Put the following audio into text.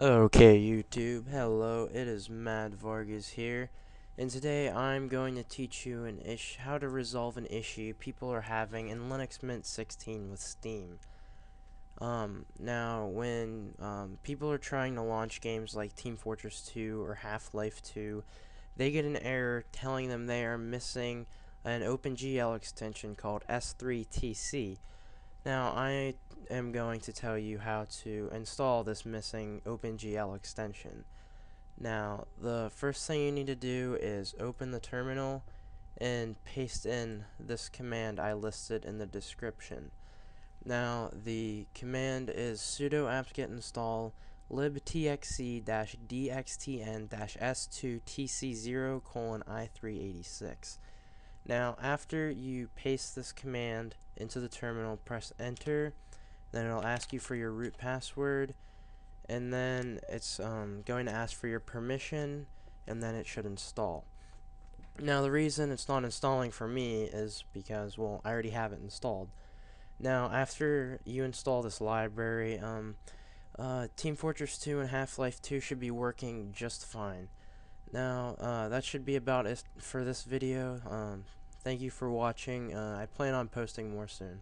Okay, YouTube, hello, it is Mad Vargas here, and today I'm going to teach you an ish how to resolve an issue people are having in Linux Mint 16 with Steam. Um, now, when um, people are trying to launch games like Team Fortress 2 or Half-Life 2, they get an error telling them they are missing an OpenGL extension called S3TC. Now, I am going to tell you how to install this missing OpenGL extension. Now, the first thing you need to do is open the terminal and paste in this command I listed in the description. Now, the command is sudo apt-get install libtxc-dxtn-s2tc0 colon i386. Now, after you paste this command into the terminal, press enter then it'll ask you for your root password and then it's um, going to ask for your permission and then it should install. Now the reason it's not installing for me is because well I already have it installed. Now after you install this library um, uh, Team Fortress 2 and Half-Life 2 should be working just fine. Now uh, that should be about it for this video. Um, thank you for watching. Uh, I plan on posting more soon